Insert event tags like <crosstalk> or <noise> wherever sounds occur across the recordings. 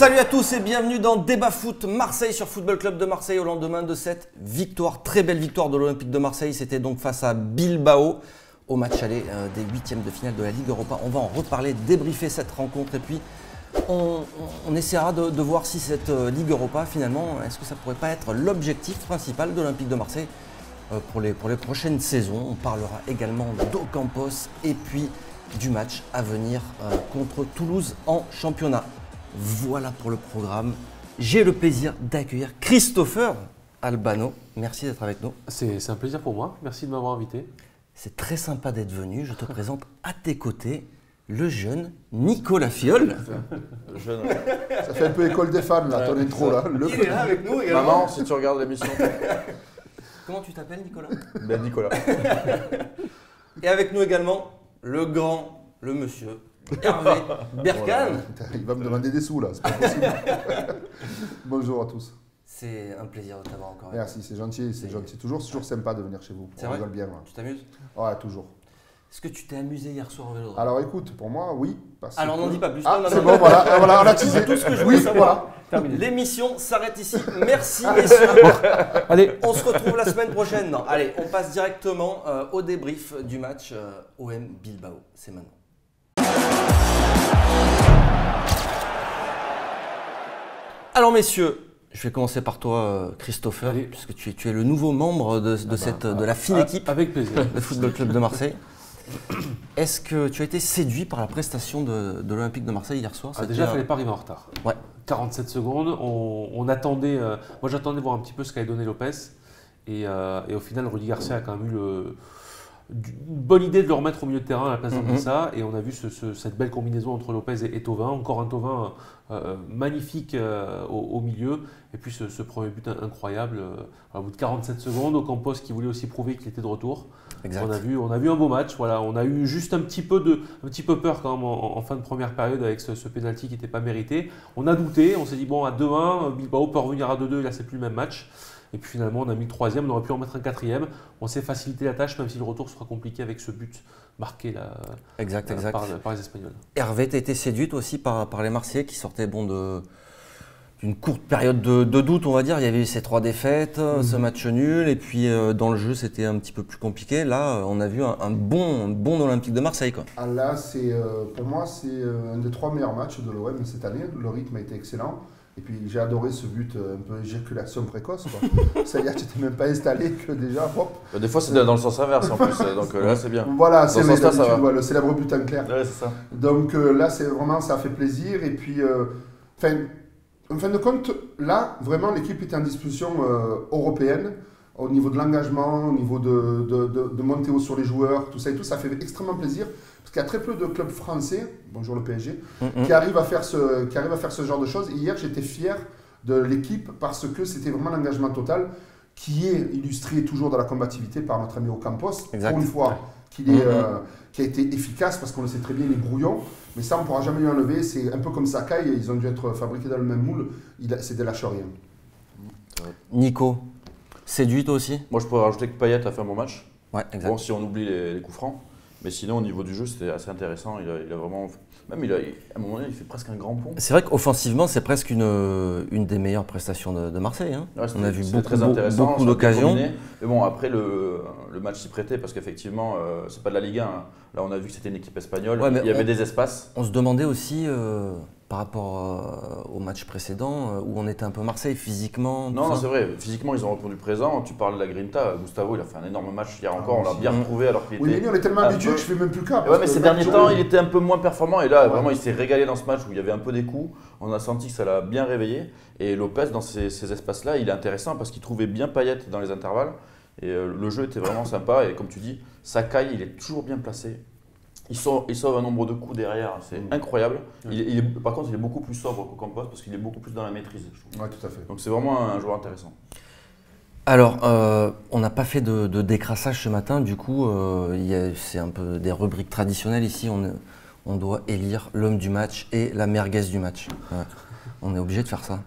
Salut à tous et bienvenue dans Débat Foot Marseille sur Football Club de Marseille au lendemain de cette victoire, très belle victoire de l'Olympique de Marseille. C'était donc face à Bilbao au match aller euh, des huitièmes de finale de la Ligue Europa. On va en reparler, débriefer cette rencontre et puis on, essaiera de, voir si cette euh, Ligue Europa finalement, est-ce que ça pourrait pas être l'objectif principal de l'Olympique de Marseille euh, pour, les, pour les prochaines saisons. On parlera également d'Ocampos et puis du match à venir contre Toulouse en championnat. Voilà pour le programme. J'ai le plaisir d'accueillir Christopher Albano. Merci d'être avec nous. C'est un plaisir pour moi. Merci de m'avoir invité. C'est très sympa d'être venu. Je te présente à tes côtés le jeune Nicolas Fiol. Jeune. Ça fait un peu école des fans là, ton intro là. Le- Il est là avec nous Maman, si tu regardes l'émission. Comment tu t'appelles Nicolas? Ben Nicolas. Et avec nous également le grand, le monsieur Hervé <laughs> Berkane. Putain, Il va me demander des sous là, c'est pas possible. <laughs> Bonjour à tous. C'est un plaisir de t'avoir encore. avec Merci, c'est gentil, c'est gentil. Toujours, c'est toujours sympa de venir chez vous. C'est On vrai rigole bien là. Tu t'amuses? Ouais, toujours. Est-ce que tu t'es amusé hier soir au Vélodrome Alors écoute, pour moi, oui. parce Alors que- n'en dis pas plus. Ah, c'est non. bon, voilà, voilà, on a teasé. tout ce que je Oui, voulais savoir. voilà. L'émission s'arrête ici. <laughs> Merci messieurs. Allez, On se retrouve la semaine prochaine. Non, allez, on passe directement euh, au débrief du match euh, OM Bilbao. C'est maintenant. Alors messieurs, je vais commencer par toi euh, Christopher, Allez. puisque tu es, tu es le nouveau membre de, de cette, de la fine équipe avec plaisir. <laughs> de Football Club de Marseille. Est-ce que tu as été séduit par la prestation de, de l'Olympique de Marseille hier soir? Ah, déjà, il un- fallait pas arriver en retard. Ouais. 47 secondes. On, on attendait. euh, moi, j'attendais voir un petit peu ce qu'avait donné Lopez. Et, euh, et au final, Rudy Garcia a quand même eu le- du- une bonne idée de le remettre au milieu de terrain à la place Mhm. d'Anguissa. Et on a vu ce- ce- cette belle combinaison entre Lopez et, et. Encore un Thauvin euh, magnifique euh, au, au milieu. Et puis ce, ce premier but in- incroyable. euh, au bout de 47 secondes, Ocampos qui voulait aussi prouver qu'il était de retour. Exact. On a, vu, on a vu un beau match. Voilà. On a eu juste un petit peu, de, un petit peu peur quand même en, en fin de première période avec ce, ce pénalty qui n'était pas mérité. On a douté. On s'est dit, bon, à 2-1, Bilbao peut revenir à 2-2. Et là, c'est plus le même match. Et puis finalement, on a mis le troisième. On aurait pu en mettre un quatrième. On s'est facilité la tâche, même si le retour sera compliqué avec ce but marqué là, Exact, exact. par, par les Espagnols. Hervé, tu été séduite aussi par, par les Marseillais qui sortaient bon, de, d'une courte période de, de doute, on va dire. Il y avait eu ces trois défaites, euh, ce match nul, et puis euh, dans le jeu, c'était un petit peu plus compliqué. Là, euh, on a vu un, un bon, un bon Olympique de Marseille. Quoi. Ah, là, c'est, euh, pour moi, c'est euh, un des trois meilleurs matchs de l'OM cette année. Le rythme a été excellent. Et puis j'ai adoré ce but, euh, un peu éjaculation précoce. <laughs> C'est-à-dire que tu n'étais même pas installé que déjà, hop. Des fois, c'est dans le sens inverse en plus, donc euh, là, c'est bien. Voilà, c'est ouais, le célèbre but en clair. Ouais, c'est ça. Donc euh, là, c'est vraiment, ça fait plaisir. Et puis, euh, fin, en fin de compte, là, vraiment, l'équipe était en disposition euh, européenne au niveau de l'engagement, au niveau de, de, de, de monter haut sur les joueurs, tout ça et tout. Ça fait extrêmement plaisir parce qu'il y a très peu de clubs français, bonjour le PSG, Mhm. qui arrivent à faire ce, qui arrivent à faire ce genre de choses. Et hier, j'étais fier de l'équipe parce que c'était vraiment l'engagement total qui est illustré toujours dans la combativité par notre ami Ocampos. Exact. Pour une fois, Ouais. qu'il est, Mhm. euh, qui a été efficace parce qu'on le sait très bien, il est brouillon. Mais ça, on ne pourra jamais lui enlever. C'est un peu comme Sakai, ils ont dû être fabriqués dans le même moule. C'est des lâches rien. Nico, séduit toi aussi? Moi, je pourrais rajouter que Payet a fait un bon match. Ouais, exact. Bon, si on oublie les, les coups francs. Mais sinon, au niveau du jeu, c'était assez intéressant. Il a, il a vraiment. Même, il a, à un moment donné, il fait presque un grand pont. C'est vrai qu'offensivement, c'est presque une, une des meilleures prestations de, de Marseille. hein. Ouais, on a vu beaucoup, très intéressant, d'occasions. Mais bon, après, le, le match s'y prêtait parce qu'effectivement, euh, c'est pas de la Ligue 1. hein. Là, on a vu que c'était une équipe espagnole. Ouais, il y avait des espaces. On se demandait aussi, euh, par rapport euh, au match précédent, euh, où on était un peu Marseille physiquement. Non, non, c'est vrai. Physiquement, ils ont répondu présent. Tu parles de la Grinta. Gustavo, il a fait un énorme match hier encore. On l'a bien Mm. retrouvé alors qu'il Oui, mais était. on est tellement habitué peu- que je fais même plus cas. Ouais, mais ces derniers temps, il était un peu moins performant. Et là, Ouais. vraiment, il s'est régalé dans ce match où il y avait un peu des coups. On a senti que ça l'a bien réveillé. Et Lopez, dans ces, ces espaces-là, il est intéressant parce qu'il trouvait bien Payet dans les intervalles. Et euh, le jeu était vraiment sympa. Et comme tu dis, Sakai, il est toujours bien placé. Il sauve, il sauve un nombre de coups derrière, c'est Mm. incroyable. Il, est- il est- par contre, il est beaucoup plus sobre qu'Ocampos parce qu'il est beaucoup plus dans la maîtrise. je trouve. Ouais, tout à fait. Donc c'est vraiment un joueur intéressant. Alors, euh, on n'a pas fait de, de décrassage ce matin, du coup, euh, c'est un peu des rubriques traditionnelles ici. On, on doit élire l'homme du match et la merguez du match. Ouais. On est obligé de faire ça.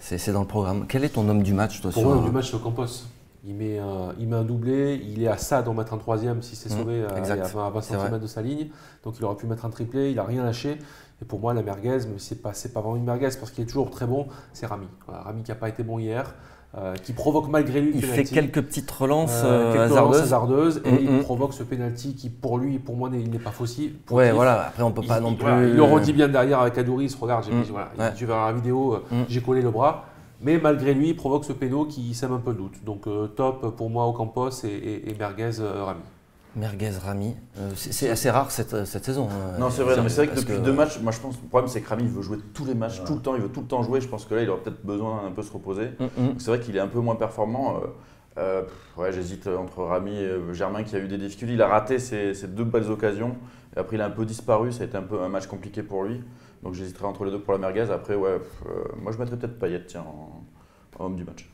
C'est dans le programme. Quel est ton homme du match, toi Pour sur moi, un- du match, c'est Ocampos. Il met, un, il met un doublé, il est à ça d'en mettre un troisième si c'est Mm, sauvé à, à 20, C'est cm vrai. de sa ligne. Donc il aurait pu mettre un triplé, il n'a rien lâché. Et pour moi, la merguez, mais c'est pas, pas vraiment une merguez parce qu'il est toujours très bon, c'est Rami. Voilà, Rami qui n'a pas été bon hier, euh, qui provoque malgré lui. Il fait penalty. quelques petites relances Euh, euh, quelques hasardeuses. hasardeuses, et Mm, il mm. provoque ce penalty qui, pour lui, pour moi, n'est- pas fautif. Ouais, voilà. Après, on peut Il, pas non plus. voilà, il le redit bien derrière avec Adouri, il se regarde, j'ai Mm. dit, voilà, il Ouais. tu verras la vidéo, Mm. j'ai collé le bras. Mais malgré lui, il provoque ce péno qui sème un peu le doute. Donc euh, top pour moi au Campos et, et, et Merguez euh, Rami. Merguez Rami. Euh, c'est assez rare cette, cette saison. hein. Non, c'est vrai, mais c'est vrai que depuis deux matchs, moi je pense que le problème c'est que Rami il veut jouer tous les matchs, tout le temps, il veut tout le temps jouer. Je pense que là il aura peut-être besoin un peu se reposer. Mm, mm. Donc C'est vrai qu'il est un peu moins performant. euh, euh, ouais, j'hésite entre Rami et Germain qui a eu des difficultés. Il a raté ses, ses deux belles occasions. Et après il a un peu disparu, ça a été un peu un match compliqué pour lui. Donc j'hésiterai entre les deux pour la merguez. Après, ouais, euh, moi je mettrais peut-être Payet tiens, en, en homme du match.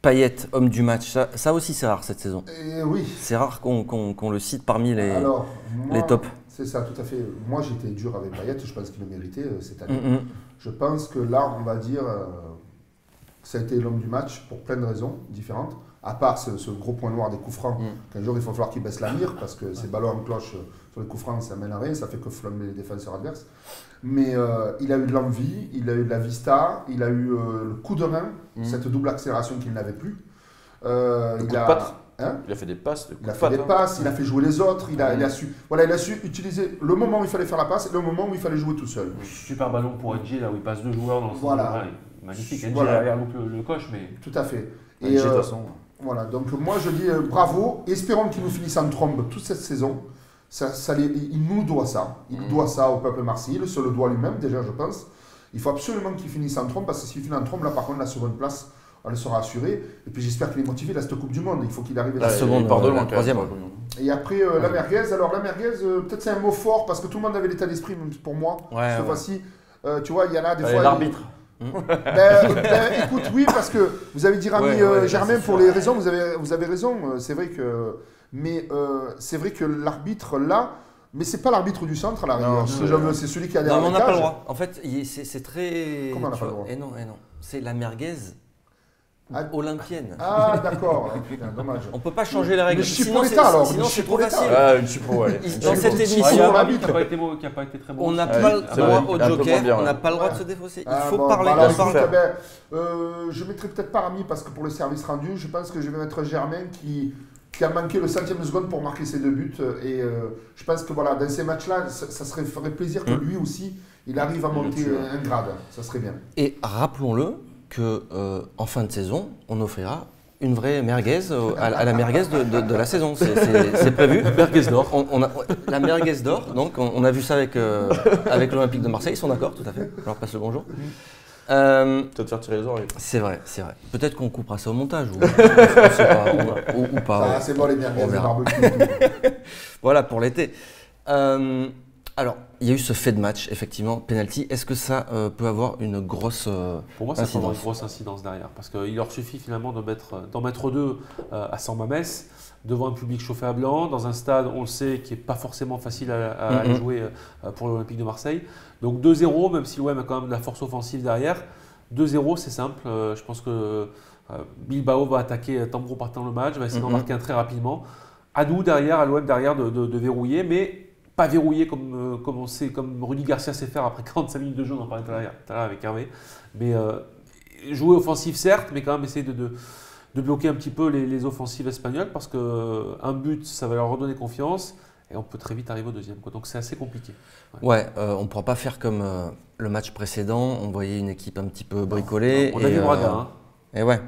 Payet, homme du match. Ça, ça aussi, c'est rare cette saison. Et oui. C'est rare qu'on le cite parmi les. Alors, moi, les tops. C'est ça, tout à fait. Moi, j'étais dur avec Payet. Je pense qu'il le méritait euh, cette année. Mm. Je pense que là, on va dire, euh, ça a été l'homme du match pour plein de raisons différentes. À part ce, ce gros point noir des coups francs, Mm. qu'un jour il va falloir qu'il baisse la mire parce que ces ballons en cloche euh, sur les coups francs, ça mène à rien, ça fait que flamber les défenseurs adverses. Mais euh, il a eu de l'envie, il a eu de la vista, il a eu euh, le coup de main, Mm. cette double accélération qu'il n'avait plus. Euh, Le il de a- patte. Hein Il a fait des passes, coups il a de fait patte, des hein. passes, il a fait jouer les autres, il a, Mm. il a su, voilà, il a su utiliser le moment où il fallait faire la passe et le moment où il fallait jouer tout seul. Super ballon pour NG, là où il passe deux joueurs dans ce Voilà. voilà. Magnifique, NG Voilà. derrière le, le coche, mais Tout à fait. Et Et de toute façon. voilà, donc moi je dis euh, bravo, espérons qu'il nous finisse en trombe toute cette saison. Ça, ça les- il nous doit ça. Il Mm. doit ça au peuple marseillais, il se le doit lui-même déjà, je pense. Il faut absolument qu'il finisse en trombe parce que s'il finit en trombe, là par contre, la seconde place, elle sera assurée. Et puis j'espère qu'il est motivé, là, cette Coupe du Monde. Il faut qu'il arrive La là. il seconde, part de euh, loin, la troisième. la. Et après, euh, la merguez. Alors la merguez, euh, peut-être c'est un mot fort parce que tout le monde avait l'état d'esprit, même pour moi. Ouais, cette ouais. fois-ci, euh, tu vois, il y en a des fois. l'arbitre. <laughs> Ben, ben, écoute, oui, parce que vous avez dit Rami euh, Germain pour les raisons, vous avez, vous avez raison, c'est vrai que. Mais euh, c'est vrai que l'arbitre là, mais c'est pas l'arbitre du centre à la Non, rigueur. c'est- c'est celui qui a Non, derrière mais on n'a pas le droit. En fait, il- c'est c'est très. Comment on n'a pas le droit Eh non, eh non. C'est la merguez Ah. olympienne. Ah, d'accord. Ah, putain, dommage. On peut pas changer les règles. Mais Sinon, c'est alors, sinon, c'est trop facile. Ah, une allez. Dans cette émission, qui n'a pas, été bon- qui a pas été très bon. On n'a pas le droit au joker, on n'a pas le droit de se défausser. Il Ah, faut parler bah la écoute, parole. ben, euh, je mettrai peut-être pas Rami parce que pour le service rendu, je pense que je vais mettre Germain qui, qui a manqué le centième de seconde pour marquer ses deux buts. Et euh, je pense que voilà, dans ces matchs-là, ça, ça serait, ferait plaisir que Mm. lui aussi, il arrive à monter un grade. Ça serait bien. Et rappelons-le que euh, en fin de saison, on offrira une vraie merguez euh, à, à la merguez de, de- de la saison. C'est- prévu. <laughs> Merguez d'or. On, on a, la merguez d'or, donc on, on a vu ça avec, euh, avec l'Olympique de Marseille, ils sont d'accord, tout à fait. Je leur passe le bonjour. Euh, Tu vas te faire tirer les oreilles. c'est vrai, c'est vrai. Peut-être qu'on coupera ça au montage ou, <laughs> pas, ou- ou- ou pas. Ça, ouais. c'est bon les merguez, barbecues. <laughs> Voilà pour l'été. Euh, alors, il y a eu ce fait de match, effectivement, penalty. Est-ce que ça euh, peut avoir une grosse euh, Pour moi, ça peut avoir incidence une grosse incidence derrière. Parce qu'il leur suffit finalement mettre- d'en mettre deux euh, à San Mamès, devant un public chauffé à blanc, dans un stade, on le sait, qui n'est pas forcément facile à, à aller jouer euh, pour l'Olympique de Marseille. Donc 2-0, même si l'OM a quand même de la force offensive derrière. 2-0, c'est simple. Euh, je pense que euh, Bilbao va attaquer euh, tambour partant le match, va essayer d'en marquer un très rapidement. À nous derrière, à l'OM derrière de, de- de verrouiller, mais pas verrouiller comme, euh, comme, on sait, comme Rudy Garcia sait faire après <laughs> 45 minutes de jeu, on en parlait tout à l'heure avec Hervé. Mais euh, jouer offensif certes, mais quand même essayer de, de, de bloquer un petit peu les, les offensives espagnoles parce qu'un but, ça va leur redonner confiance et on peut très vite arriver au deuxième. quoi. Donc c'est assez compliqué. Ouais, euh, on ne pourra pas faire comme euh, le match précédent. On voyait une équipe un petit peu bricolée. On a et, vu Braga. euh, hein. Et ouais,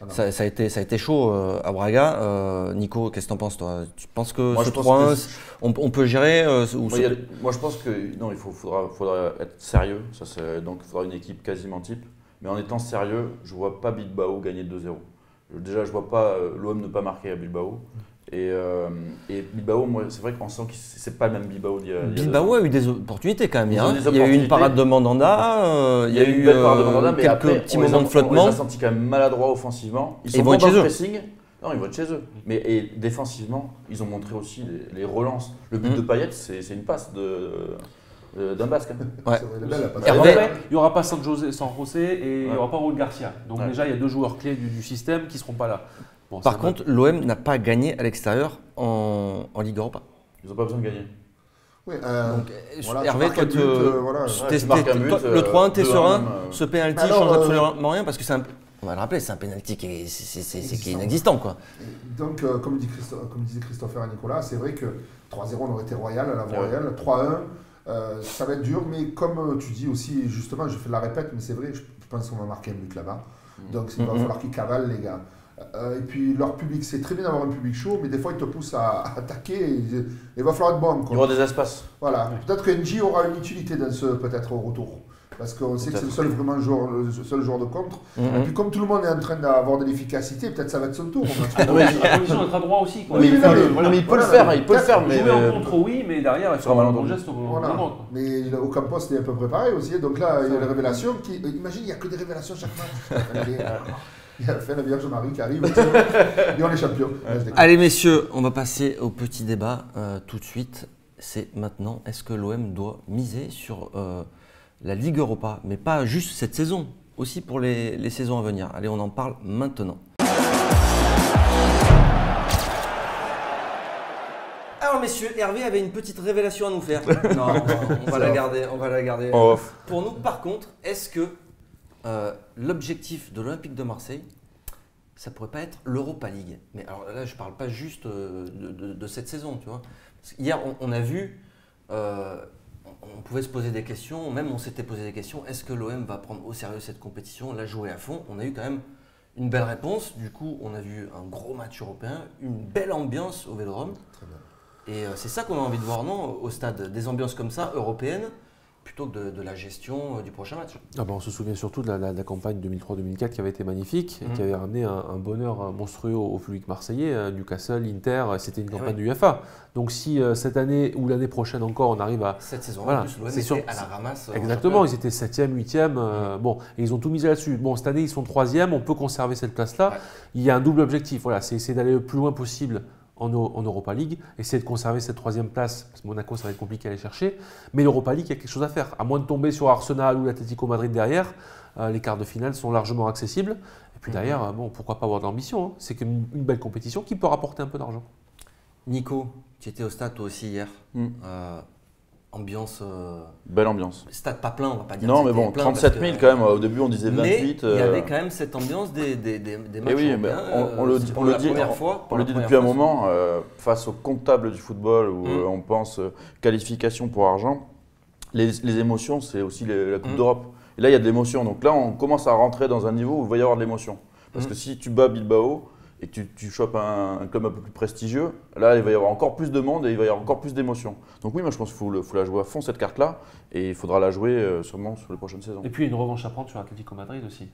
Voilà. ça, ça a été, ça a été chaud euh, à Braga. Euh, Nico, qu'est-ce que t'en penses toi? Tu penses que Moi, ce je pense 3-1, que- on, on peut gérer euh, ou Moi, a- moi, je pense que non, il faut, faudra, faudra être sérieux. Ça, donc, il faudra une équipe quasiment type. Mais en étant sérieux, je vois pas Bilbao gagner 2-0. Je- Déjà, je vois pas l'OM ne pas marquer à Bilbao. Et, euh, et Bilbao, moi, c'est vrai qu'on sent que c'est pas le même Bilbao a- il y a deux Bilbao a eu des opportunités quand même. Ils hein. des Il y a eu une parade de Mandanda, euh, il y a eu de euh, quelques après, petits on a- moments de On flottement. les a sentis quand même maladroits offensivement. Ils Ils sont vont bons être chez eux. pressing. Non, ils vont être chez eux. Mais et défensivement, ils ont montré aussi les, les relances. Le but de Payet, c'est une passe de- d'un basque. Ouais. Après, il n'y aura pas San José, San José et il n'y aura pas Raúl Garcia. Donc Ouais. déjà, il y a deux joueurs clés du, du système qui ne seront pas là. Bon, Par contre, l'OM n'a pas gagné à l'extérieur en, en Ligue Europa. Ils n'ont pas besoin de gagner. Oui, euh, Donc, euh, voilà, tu Hervé, marques toi, but, euh, voilà. Ouais, toi, le euh, 3-1, t'es 2-1 serein. euh. Ce penalty Alors, change euh, absolument rien parce que c'est un. On va le rappeler, c'est un penalty qui est, qui inexistant. Quoi. Donc, euh, comme, dit Christo- comme disait Christopher et Nicolas, c'est vrai que 3-0, on aurait été royal à la voie Ouais. royale. 3-1, euh, ça va être dur, mais comme euh, tu dis aussi, justement, je fais de la répète, mais c'est vrai, je, pense qu'on va marquer un but là-bas. Donc, il va Mhm. falloir qu'ils cavalent, les gars. Euh, et puis, leur public, c'est très bien d'avoir un public chaud, mais des fois, ils te poussent à, à attaquer. Et, il va falloir être bon. Il y aura des espaces. Voilà. Peut-être que NJ aura une utilité dans ce, peut-être au retour. Parce qu'on sait que c'est le seul vraiment joueur, le seul joueur de contre. Et puis comme tout le monde est en train d'avoir de l'efficacité, peut-être ça va être son tour. <laughs> La condition d'être à droit aussi. Quoi. Oui, il mais peut, mais- voilà. mais il peut le Voilà. faire, il peut le faire, mais. Jouer en contre, oui, mais derrière, il un un ballon bon de- geste au Voilà. Mais il- au Campos, c'était à peu près pareil aussi. Donc là, il y a les révélations. Qui... euh, Imagine, il n'y a que des révélations chaque match. <laughs> Allez, Il y a enfin la Vierge Marie qui arrive. et on est champion. Allez, messieurs, on va passer au petit débat euh, tout de suite. C'est maintenant, est-ce que l'OM doit miser sur euh, la Ligue Europa? Mais pas juste cette saison, aussi pour les, les saisons à venir. Allez, on en parle maintenant. Alors, messieurs, Hervé avait une petite révélation à nous faire. Non, <laughs> non, on va la garder. On va la garder. off. Pour nous, par contre, est-ce que euh, l'objectif de l'Olympique de Marseille, ça pourrait pas être l'Europa League Mais alors là, je parle pas juste euh, de, de- de cette saison, tu vois. Qu'hier, on, on a vu, euh, on, pouvait se poser des questions, même on s'était posé des questions. Est-ce que l'OM va prendre au sérieux cette compétition, la jouer à fond? On a eu quand même une belle réponse. Du coup, on a vu un gros match européen, une belle ambiance au Vélodrome. Très bien. Et c'est ça qu'on a envie de voir, non Au stade, des ambiances comme ça, européennes, plutôt que de, de la gestion euh, du prochain match. Ah bah, on se souvient surtout de la, la- la campagne 2003-2004 qui avait été magnifique et Mhm. qui avait ramené un, un bonheur monstrueux au, au public marseillais. Euh, Newcastle, Inter, euh, c'était une campagne ouais. du UEFA. Donc si euh, cette année ou l'année prochaine encore on arrive à... Cette saison, Voilà, en plus, l'OM était à la ramasse. en Exactement, ils étaient 7e, 8e. bon, et ils ont tout misé là-dessus. Bon, cette année ils sont 3e, on peut conserver cette place-là. Ouais. Il y a un double objectif, voilà, c'est essayer d'aller le plus loin possible en, Eu- en Europa League, essayer de conserver cette troisième place, parce que Monaco ça va être compliqué à aller chercher, mais l'Europa League il y a quelque chose à faire. À moins de tomber sur Arsenal ou l'Atlético Madrid derrière, euh, les quarts de finale sont largement accessibles. Et puis Mhm. derrière, euh, bon, pourquoi pas avoir de l'ambition hein. C'est une belle compétition qui peut rapporter un peu d'argent. Nico, tu étais au stade toi aussi hier. Mm. Euh, ambiance, euh, Belle ambiance. stade pas plein, on va pas dire. Non, mais bon, plein 37 parce 000 que- quand même. Au début, on disait Mais 28. il y avait euh, quand même cette ambiance des, des, des, des matchs oui, mais européens. on- on le euh, dit- on le dit- fois. On le depuis un moment, euh, face au comptable du football où Mm. euh, on pense euh, qualification pour argent, les, les émotions, c'est aussi les- la Coupe Mm. d'Europe. Et là, il y a de l'émotion. Donc là, on commence à rentrer dans un niveau où il va y avoir de l'émotion. Parce Mm. que si tu bats Bilbao et tu, tu chopes un, un club un peu plus prestigieux, là, il va y avoir encore plus de monde et il va y avoir encore plus d'émotion. Donc oui, moi, je pense qu'il faut, le- faut la jouer à fond, cette carte-là. Et il faudra la jouer euh, sûrement sur les prochaines saisons. Et puis une revanche à prendre sur l'Atlético Madrid aussi,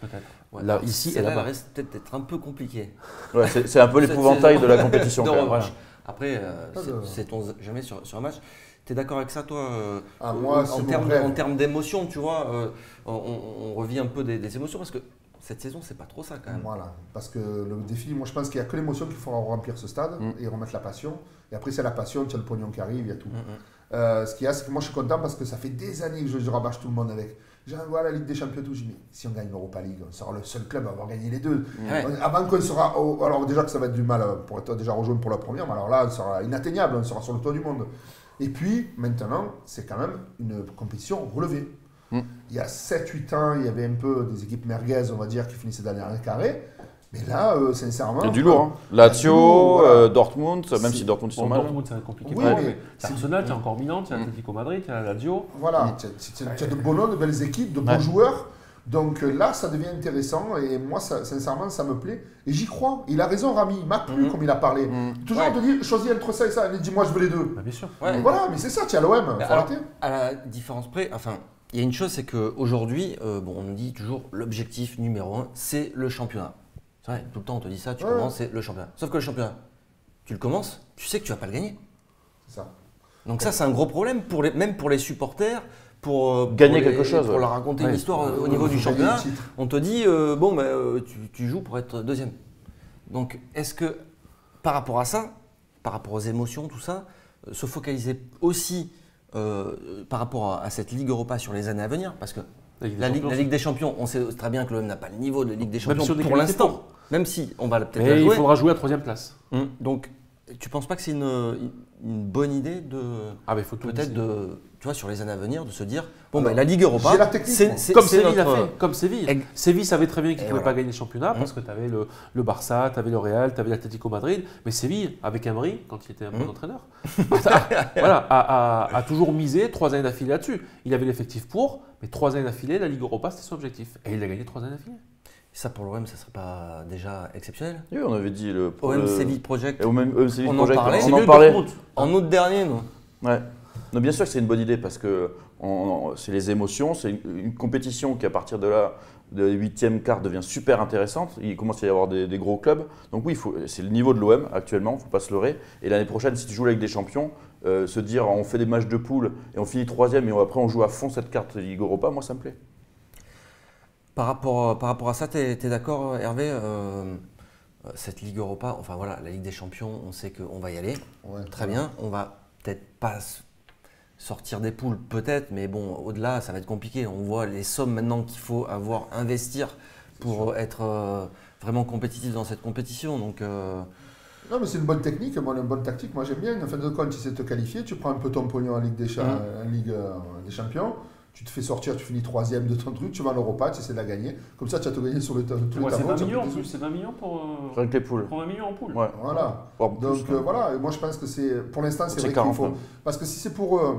peut-être. Ouais, Là, ici elle risque peut-être d'être un peu compliquée. Ouais, c'est c'est un peu <laughs> l'épouvantail de la compétition. de quand même. revanche. Après, euh, Pas c'est- sait-on jamais sur, sur un match. Tu es d'accord avec ça, toi euh, Ah, moi, en, termes, en termes d'émotion, tu vois, euh, on, on- on revit un peu des, des émotions parce que cette saison, c'est pas trop ça quand même. Voilà, parce que le défi, moi je pense qu'il n'y a que l'émotion qu'il faudra remplir ce stade Mm. et remettre la passion. Et après, c'est la passion, tu as le pognon qui arrive, il y a tout. Mm, mm. Euh, ce qu'il y a, c'est que moi je suis content parce que ça fait des années que je, je rabâche tout le monde avec. J'envoie la Ligue des Champions, tout. Je dis, mais si on gagne l'Europa League, on sera le seul club à avoir gagné les deux. Ouais. On- Avant qu'on sera. au- alors, déjà que ça va être du mal euh, pour être déjà rejoint pour la première, mais alors là, on sera inatteignable, on sera sur le toit du monde. Et puis, maintenant, c'est quand même une compétition relevée. Mm. Il y a 7-8 ans, il y avait un peu des équipes merguez, on va dire, qui finissaient dans les derniers carrés. Mais là, euh, sincèrement. Il y a du lourd. Hein. Lazio, lourd, voilà. euh, Dortmund, même si Dortmund ils sont Bon, mal. Dortmund, ça va être compliqué. Oui, pour eux, mais mais Arsenal, tu as encore Milan, tu as l'Atlético Madrid, tu as la Lazio. Voilà, tu as, tu as- de beaux noms, de belles équipes, de beaux Ouais. joueurs. Donc euh, là, ça devient intéressant et moi, ça, sincèrement, ça me plaît. Et j'y crois. Il a raison, Rami. Il m'a plu Mhm. comme il a parlé. Mm. Toujours Ouais. de dire, choisis entre ça et ça. Il dit, moi, je veux les deux. Bah, bien sûr. Ouais. Voilà, mais c'est ça, tu as l'OM. Faut alors- arrêter. À la différence près, enfin, il y a une chose, c'est qu'aujourd'hui, euh, bon, on nous dit toujours l'objectif numéro un, c'est le championnat. C'est vrai, tout le temps on te dit ça, tu Ouais. commences, c'est le championnat. Sauf que le championnat, tu le commences, tu sais que tu vas pas le gagner. C'est ça. Donc ça, c'est un gros problème, pour les, même pour les supporters, pour euh, Gagner pour les- quelque chose, pour leur raconter Ouais. une histoire euh, au niveau du championnat. On te dit, euh, bon, bah, euh, tu, tu joues pour être deuxième. Donc, est-ce que par rapport à ça, par rapport aux émotions, tout ça, euh, se focaliser aussi euh, par rapport à, à cette Ligue Europa sur les années à venir Parce que La Ligue des la Ligue, Champions. la Ligue des Champions, on sait très bien que l'OM n'a pas le niveau de Ligue des Champions pour l'instant. Même si on va peut-être la Mais il jouer. faudra jouer à troisième place. Hum, Donc, Tu penses pas que c'est une, une bonne idée de Ah, mais il faut tout peut-être de, tu vois, sur les années à venir, de se dire bon, Alors, bah, la Ligue Europa, la technique, c'est Comme c'est Séville l'a notre- fait, comme Séville. Ex- Séville savait très bien qu'il Et ne pouvait voilà. pas gagner le championnat parce que tu avais le, le Barça, tu avais le Real, tu avais l'Atlético Madrid. Mais Séville, avec Emery, quand il était un bon Mhm. entraîneur, a, <laughs> voilà, a, a- a toujours misé trois années d'affilée là-dessus. Il avait l'effectif pour, mais trois années d'affilée, la Ligue Europa, c'était son objectif. Et il a gagné trois années d'affilée. Ça pour l'OM, ça serait pas déjà exceptionnel? Oui, on avait dit le. OM le- Séville Project Et OM Séville On en Project, parlait. On en parlait. En août dernier, nous. Ouais. Non, bien sûr que c'est une bonne idée parce que c'est les émotions, c'est une, une compétition qui à partir de là, de huitième quart devient super intéressante. Il commence à y avoir des, des gros clubs. Donc oui, c'est le niveau de l'OM actuellement, il ne faut pas se leurrer. Et l'année prochaine, si tu joues avec des champions, euh, se dire on fait des matchs de poule et on finit troisième et on- après on joue à fond cette carte Ligue Europa, moi ça me plaît. Par rapport, par rapport à ça, tu es, d'accord, Hervé euh, Cette Ligue Europa, enfin voilà, la Ligue des Champions, on sait qu'on va y aller. Ouais. Très bien. On va peut-être pas sortir des poules, peut-être, mais bon, au-delà, ça va être compliqué. On voit les sommes maintenant qu'il faut avoir, investir pour être euh, vraiment compétitif dans cette compétition. Donc, euh, Non, mais c'est une bonne technique, moi, une bonne tactique. Moi, j'aime bien. En fin de compte, tu sais te qualifier, tu prends un peu ton pognon en Ligue des, Cha- en Ligue, euh, des Champions, tu te fais sortir, tu finis troisième de ton truc, tu vas en Europa, tu essaies de la gagner. Comme ça, tu as tout gagné sur le, ta- tous les Ouais, c'est tableaux. 20 tu as millions en plus, c'est 20 millions pour, euh, Avec les poules. pour 20 millions en poule. Ouais. Voilà. Donc euh, voilà, et moi je pense que c'est, pour l'instant, c'est vrai qu'il 40, faut. ouais. Parce que si c'est pour euh,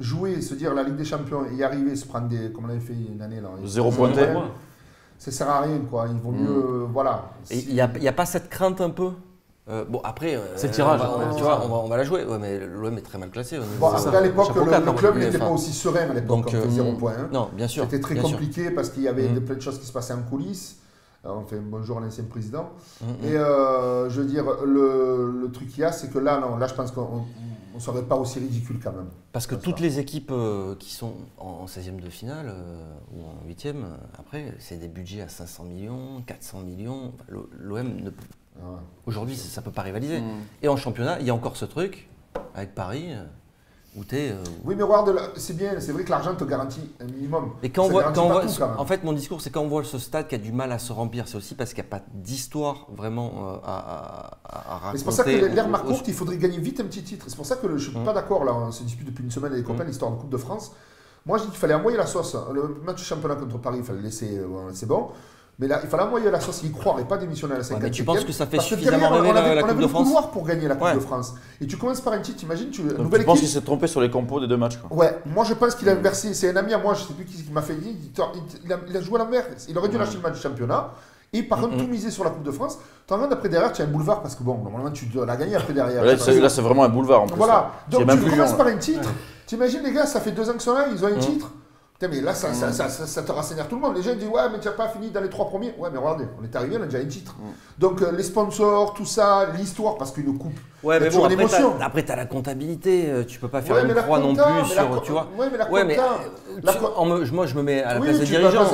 jouer, se dire la Ligue des Champions et y arriver, se prendre des. Comme on avait fait une année là. Zéro pointé. Ça sert à rien quoi. Il vaut mieux. euh, voilà. il n'y a, il y a pas cette crainte un peu? Euh, Bon, après, euh, C'est le tirage, on va- on- tu vois, on va, on va la jouer. Ouais, mais l'OM est très mal classé. au Bon, à l'époque, le, le hein, club n'était pas aussi serein à l'époque quand euh, c'était zéro point. hein. Non, bien sûr. C'était très sûr. compliqué parce qu'il y avait Mm. plein de choses qui se passaient en coulisses. Euh, Enfin, bonjour à l'ancien président. Mm, mm. Et euh, je veux dire, le, le truc qu'il y a, c'est que là, non, là, je pense qu'on ne serait pas aussi ridicule quand même. Parce que toutes ça. les équipes euh, qui sont en, en 16e de finale euh, ou en 8e, euh, après, c'est des budgets à 500 millions, 400 millions. Enfin, L'OM, ne peut- ouais. aujourd'hui, ça ne peut pas rivaliser. Mm. Et en championnat, il y a encore ce truc avec Paris euh, où tu es. Oui, mais regarde, c'est bien, c'est vrai que l'argent te garantit un minimum. Et quand on voit, quand on pas voit- tout, quand même. en fait, mon discours, c'est quand on voit ce stade qui a du mal à se remplir, c'est aussi parce qu'il n'y a pas d'histoire vraiment euh, à, à- à raconter. C'est pour ça que l'ère au- courte, il faudrait gagner vite un petit titre. C'est pour ça que le- je ne suis Mm. pas d'accord, là, on se dispute depuis une semaine avec les copains, Mm. l'histoire de Coupe de France. Moi, je dis qu'il fallait envoyer la sauce. Le match championnat contre Paris, il fallait le laisser, euh, c'est bon. Mais là, il fallait envoyer la sauce, y croire et pas démissionner à la Ouais, 50 mais tu penses que ça fait Parce que suffisamment derrière, rêver on avait, la, Coupe avait de le France couloir pour gagner la Coupe Ouais. de France. Et tu commences par un titre, imagine, tu, Donc, nouvelle tu penses qu'il s'est trompé sur les compos des deux matchs quoi. Ouais, moi je pense qu'il a inversé. C'est un ami à moi, je sais plus qui, qui m'a fait dire. Il, il a, il a joué à l'envers. Il aurait dû lâcher le match du championnat. Et par contre, Mhm. tout miser sur la Coupe de France. T'en regardes après derrière, tu as un boulevard parce que bon, normalement tu dois la gagner après derrière. Là, c'est là, c'est vraiment un boulevard en plus. Voilà. là. Donc tu commences par un titre. T'imagines les gars, ça fait deux ans qu'ils sont là, ils ont un Mhm. titre. Mais là, ça, ça, ça, ça, ça te rassénère tout le monde. Les gens disent Ouais, mais tu n'as pas fini dans les trois premiers. Ouais, mais regardez, on est arrivé, on a déjà un titre. Mhm. Donc euh, les sponsors, tout ça, l'histoire, parce qu'une coupe. Ouais, mais bon, après, t'as- après, tu as la comptabilité. euh, Tu peux pas faire une croix non plus sur. Tu vois Ouais, mais la compta, euh, moi, je me mets à la place des dirigeants.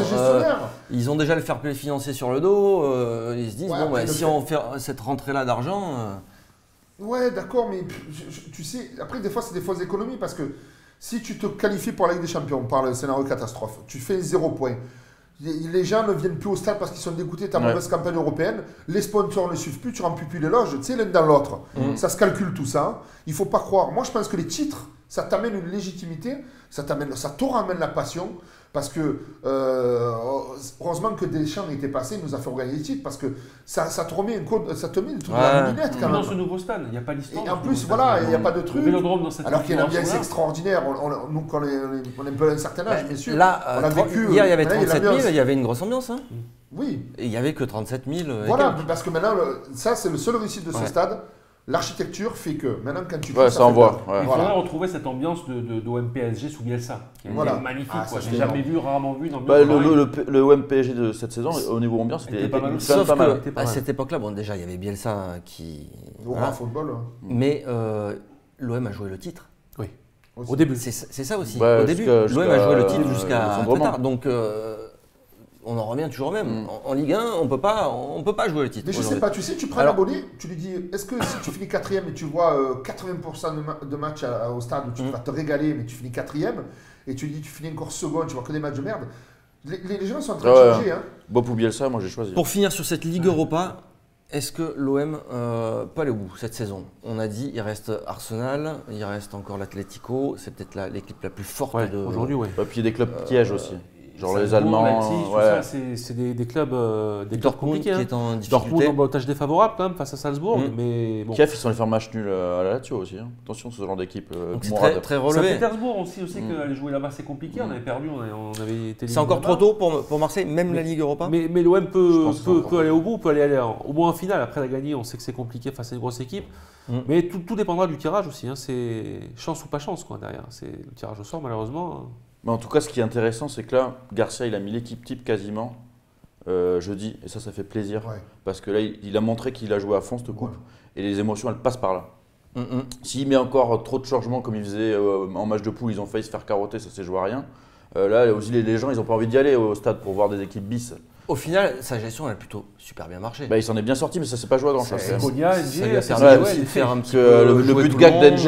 ils ont déjà le fair play financier sur le dos. ils se disent Ouais, bon, bah, si on fait cette rentrée-là d'argent. Ouais, d'accord, mais tu sais, après, des fois, c'est des fausses économies parce que si tu te qualifies pour la Ligue des Champions, par le scénario catastrophe, tu fais zéro point. Les gens ne viennent plus au stade parce qu'ils sont dégoûtés de ta Ouais. mauvaise campagne européenne. Les sponsors ne suivent plus, tu remplis plus les loges, tu sais, l'un dans l'autre. Mhm. Ça se calcule tout ça. Il faut pas croire. Moi, je pense que les titres, ça t'amène une légitimité, ça t'amène, ça te ramène la passion. Parce que, euh, heureusement que Deschamps était passé, il nous a fait gagner les titres, parce que ça, ça te remet une code, ça te met des trucs dans la moulinette quand Même dans ce nouveau stade, il n'y a pas l'histoire. Et en plus, stade. voilà, il n'y a pas de Le truc. dans cette Alors qu'il y a une ambiance extraordinaire. On, on- nous, quand on est, un peu à un certain âge, messieurs. Là, on euh, a tro- vécu, hier, il y avait là, il y a 37 000, l'ambiance. il y avait une grosse ambiance. Hein. Oui, Et il y avait que 37 000. euh, voilà, quelques. parce que maintenant, le- ça, c'est le seul réussite de ce Ouais. stade. L'architecture fait que maintenant, quand tu Ouais, fais, ça envoie, ouais. Il Voilà. faudrait retrouver cette ambiance de, de, d'OM PSG sous Bielsa, qui est Voilà. magnifique. Ah, quoi. J'ai jamais vu, rarement vu une ambiance. Bah, le, le, le, le OM PSG de cette saison, au niveau ambiance, c'était Était pas mal Sauf pas que mal. À cette époque-là, bon, déjà, il y avait Bielsa qui. Au voilà. football. hein. Mais euh, l'OM a joué le titre. Oui. Aussi. Au début. C'est ça aussi. Ouais, Au début, l'OM a joué le titre euh, jusqu'à très l'effondrement. tard. Donc, euh, on en revient toujours même. Mm. En, en Ligue 1, on peut pas, on peut pas jouer le titre. Mais je sais pas, tu sais, tu prends Alors- l'abonné, tu lui dis, est-ce que si tu finis quatrième et tu vois euh, 80% de, ma- de matchs au stade où tu Mm. vas te régaler, mais tu finis quatrième, et tu lui dis, tu finis encore second, tu vois que des matchs de merde, les, les- gens sont en train Ouais. de changer. Hein. Bob ou Bielsa, moi j'ai choisi. Pour finir sur cette Ligue Europa, Est-ce que l'OM euh, aller au bout cette saison? On a dit il reste Arsenal, il reste encore l'Atlético, c'est peut-être l'équipe la plus forte Ouais, de. Aujourd'hui, oui. Et puis il y a des clubs pièges aussi. Genre les Allemands. Ouais. ça, c'est c'est des, des clubs, euh, des clubs Dortmund compliqués. qui hein. est en Dortmund difficulté. en balotage défavorable quand même face à Salzbourg, Mm. mais bon. Kiev, ils sont allés faire match nul euh, à la Lazio aussi. hein. Attention, ce genre d'équipe. euh, très, très relevé. Saint-Pétersbourg aussi, aussi Mm. qu'aller jouer là-bas c'est compliqué. On Mm. avait perdu, on avait, été C'est encore trop tôt pour, pour Marseille, même la Ligue Europa Mais, mais l'OM peut, peut, peut aller au bout, peut aller, aller en- au moins en finale. Après la gagner, on sait que c'est compliqué face à une grosse équipe. Mm. Mais tout, tout dépendra du tirage aussi. hein. C'est chance ou pas chance quoi, derrière. C'est le tirage au sort malheureusement. Mais en tout cas, ce qui est intéressant, c'est que là, Garcia, il a mis l'équipe type quasiment euh, jeudi. Et ça, ça fait plaisir. Ouais. Parce que là, il, il a montré qu'il a joué à fond cette coupe. Ouais. Et les émotions, elles passent par là. Mm, mm. S'il met encore trop de changements comme il faisait euh, en match de poule, ils ont failli se faire carotter, ça s'est joué à rien. Euh, là aussi, les, les gens, ils n'ont pas envie d'y aller au stade pour voir des équipes bis. Au final, sa gestion elle a plutôt super bien marché. Bah, il s'en est bien sorti, mais ça s'est pas joué à grand chose. C'est- Konya, ça NG, lui a c'est permis ouais, ouais, c'est- de faire un petit que peu le, but de gag d'NG,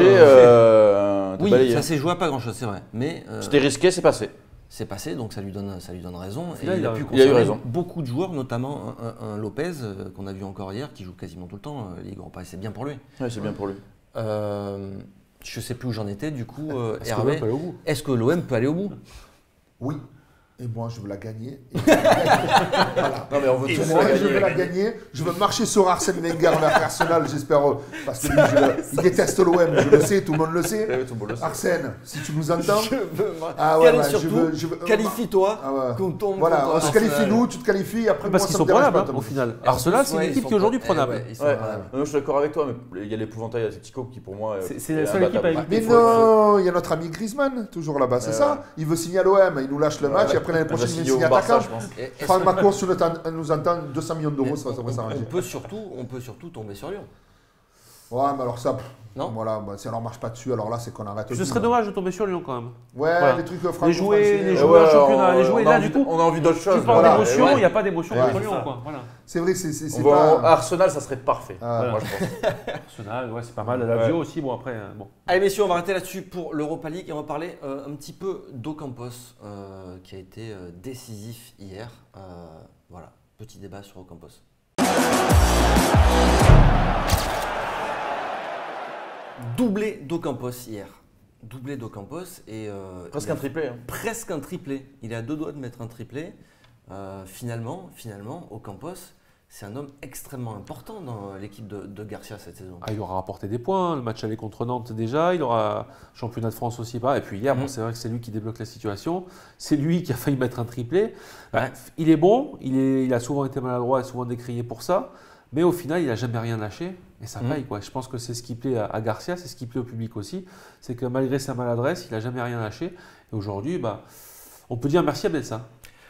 euh, euh, Oui, balayé. ça s'est joué à pas grand chose, c'est vrai. Mais euh, C'était risqué, c'est passé. c'est passé, donc ça lui donne, ça lui donne raison. et il a il a- pu il a eu conserver raison. beaucoup de joueurs, notamment un, un- un Lopez euh, qu'on a vu encore hier, qui joue quasiment tout le temps euh, Ligue Europa. Et c'est bien pour lui. Ouais, c'est bien pour lui. Euh, je sais plus où j'en étais, du coup, euh, Est-ce Hervé. Est-ce que l'OM peut aller au bout? Oui. Et moi, je veux la gagner. Et <laughs> voilà. Non, mais on veut tous moi, la je veux la gagner. Je veux marcher sur Arsène Wenger vers Arsenal, j'espère. euh, Parce que lui, je le- il déteste l'OM, je le sais, tout le monde le sait. Monde le. Arsène, si tu nous entends. veux. Ah ouais, je veux- je veux- Qualifie-toi. Ah ouais. qu'on tombe Voilà, on se qualifie nous, tu te qualifies, après Parce moi, qu'ils ça sont me dérange prenables pas, hein, au final. Arsenal, c'est une équipe qui est aujourd'hui prenable. je suis d'accord avec toi, mais il y a l'épouvantail Atletico qui pour moi. C'est- est- c'est la est seule équipe avec- Mais non, il y a notre ami Griezmann, toujours là-bas, c'est ça. Il veut signer à l'OM, il nous lâche le match, et après l'année Il va prochaine, il au signer Barça, attaquant. Franck que- Macron sur le- nous entend 200 millions d'euros, ça, va on, s'arranger. on peut surtout, on peut surtout tomber sur Lyon. Ouais, mais alors ça, pff, Non voilà, bah, si on ne marche pas dessus, alors là, c'est qu'on arrête. Ce serait là. dommage de tomber sur Lyon quand même. Ouais, Voilà. les trucs franco Les jouets, les ouais, en championnat, on- les a là, envie- du coup, On a envie d'autre chose. Tu parles d'émotion, il n'y a pas d'émotion contre c'est Lyon. Quoi. Voilà. C'est vrai, c'est va en- pas. Arsenal, ça serait parfait. Ah. Moi, je pense. <laughs> Arsenal, ouais, c'est pas mal. La aussi, bon après, bon. Allez messieurs, on va arrêter là-dessus pour l'Europa League et on va parler euh, un petit peu d'Ocampos euh, qui a été euh, décisif hier. Euh, voilà, petit débat sur Ocampos. Doublé d'Ocampos hier. Doublé d'Ocampos et euh, Presque un triplé. hein. presque un triplé. Il est à deux doigts de mettre un triplé. Euh, finalement, finalement, Ocampos, c'est un homme extrêmement important dans l'équipe de, de Garcia cette saison. Ah, il aura rapporté des points. Le match aller contre Nantes déjà. Il aura championnat de France aussi. Pas. Et puis hier, bon, Mhm. c'est vrai que c'est lui qui débloque la situation. C'est lui qui a failli mettre un triplé. Bah, Ouais. Il est bon. Il, est, il a souvent été maladroit et souvent décrié pour ça. Mais au final, il n'a jamais rien lâché. Et ça Mhm. paye. Quoi. Je pense que c'est ce qui plaît à, à Garcia. C'est ce qui plaît au public aussi. C'est que malgré sa maladresse, il n'a jamais rien lâché. Et aujourd'hui, bah, on peut dire merci à Bielsa.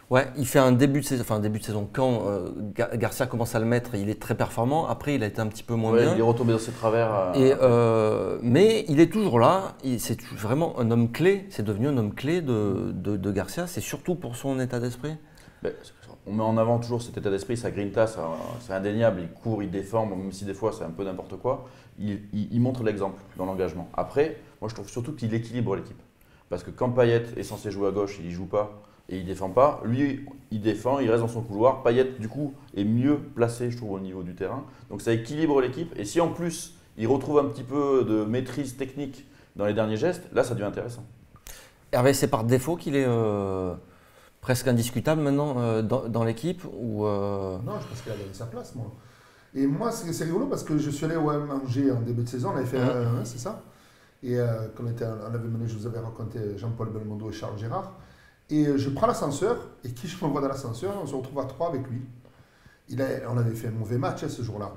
Ouais, il fait un début de saison, enfin un début de saison quand euh, Gar- Garcia commence à le mettre, il est très performant. Après, il a été un petit peu moins Ouais, bien. il est retombé dans ses travers. euh, Et, euh, mais il est toujours là. C'est vraiment un homme clé. C'est devenu un homme clé de, de- de Garcia. C'est surtout pour son état d'esprit. Ben, on met en avant toujours cet état d'esprit, sa grinta, c'est indéniable. Il court, il défend, même si des fois c'est un peu n'importe quoi. Il, montre l'exemple dans l'engagement. Après, moi je trouve surtout qu'il équilibre l'équipe. Parce que quand Payet est censé jouer à gauche, il y joue pas et il défend pas. Lui, il défend, il reste dans son couloir. Payet, du coup, est mieux placé, je trouve, au niveau du terrain. Donc ça équilibre l'équipe. Et si en plus il retrouve un petit peu de maîtrise technique dans les derniers gestes, là ça devient intéressant. Hervé, c'est par défaut qu'il est euh, presque indiscutable maintenant euh, dans, dans l'équipe ou euh, Non, je pense qu'il a gagné sa place, moi. Et moi, c'est rigolo parce que je suis allé au M Angers en début de saison, on avait fait un 1, c'est ça? Et euh, quand on, était, on avait mené, je vous avais raconté Jean-Paul Belmondo et Charles Gérard. Et euh, je prends l'ascenseur, et qui je m'envoie dans l'ascenseur On se retrouve à trois avec lui. Il a, on avait fait un mauvais match hein, ce jour-là.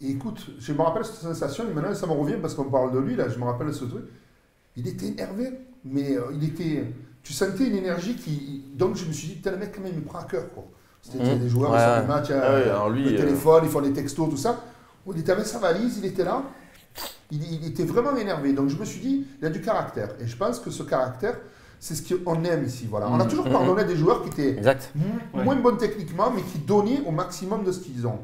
Et écoute, je me rappelle cette sensation, et maintenant ça me revient parce qu'on parle de lui, là, je me rappelle ce truc. Il était énervé, mais euh, il était. Tu sentais une énergie qui. Donc je me suis dit, putain, le mec, quand même, il me prend à cœur, quoi. C'était Mhm. des joueurs, Ouais, ils sont ouais. des matchs, Ah euh, oui, alors lui, le euh, téléphone, ils font les textos, tout ça. Il était avec sa valise, il était là. Il, il était vraiment énervé. Donc je me suis dit, il a du caractère. Et je pense que ce caractère, c'est ce qu'on aime ici. Voilà. On a Mhm. toujours Mhm. pardonné des joueurs qui étaient exact. Ouais. moins bons techniquement, mais qui donnaient au maximum de ce qu'ils ont.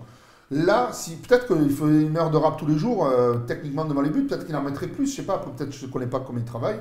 Là, si, peut-être qu'il fait une heure de rap tous les jours, euh, techniquement devant les buts, peut-être qu'il en mettrait plus, je sais pas, peut-être je ne connais pas comment il travaille.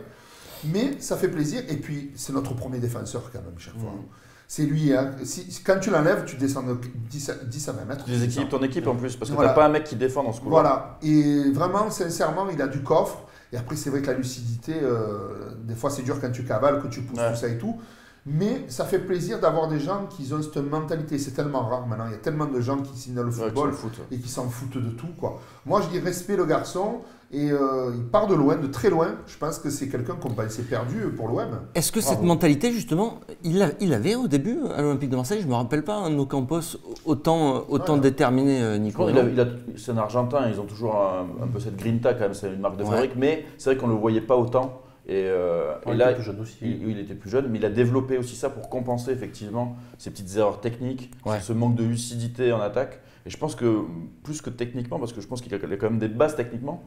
Mais ça fait plaisir. Et puis, c'est notre premier défenseur quand même, chaque fois. Mhm. c'est lui. hein. Si, quand tu l'enlèves, tu descends de 10 à, 10 à 20 mètres. Tu déséquilibres ton équipe en plus, parce que Voilà. t'as pas un mec qui défend dans ce couloir. Voilà. Et vraiment, sincèrement, il a du coffre. Et après, c'est vrai que la lucidité, euh, des fois, c'est dur quand tu cavales, que tu pousses Ouais. tout ça et tout. Mais ça fait plaisir d'avoir des gens qui ont cette mentalité. C'est tellement rare maintenant. Il y a tellement de gens qui signent dans le football foot. et qui s'en foutent de tout. Quoi. Moi, je dis respect le garçon. Et euh, il part de loin, de très loin. Je pense que c'est quelqu'un qu'on pensait perdu pour l'OM. Est-ce que cette mentalité, justement, il, l'a- il avait au début à l'Olympique de Marseille? Je me rappelle pas un Ocampos autant, autant Ouais. déterminé, euh, Nico. qu'il a- il a- c'est un Argentin, ils ont toujours un, un peu cette grinta quand même, c'est une marque de Ouais. fabrique, mais c'est vrai qu'on ne le voyait pas autant. Et, euh, et Il là, était plus jeune aussi. il, il était plus jeune, mais il a développé aussi ça pour compenser effectivement ces petites erreurs techniques, Ouais. ce manque de lucidité en attaque. Et je pense que plus que techniquement, parce que je pense qu'il a quand même des bases techniquement,